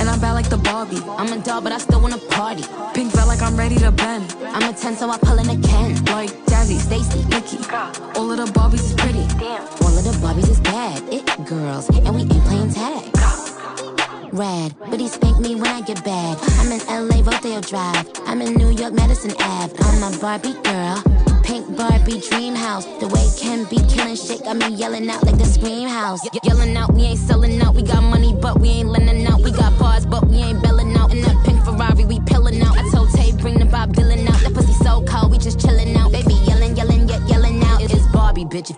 And I'm bad like the Barbie. I'm a doll, but I still wanna party. Pink felt like I'm ready to bend. I'm a 10, so I pull in a Ken. Like Jazzy, Stacy, Nikki. All of the Barbies is pretty. Damn. All of the Barbies is bad. It girls, and we ain't playing tag. Rad, but he spank me when I get bad. I'm in LA, Rodeo Drive. I'm in New York, Madison Ave. I'm a Barbie girl. Pink Barbie dream house. The way Ken be killing shit got me yelling out like the scream house. Ye- yelling out, we ain't selling out. We got bitch.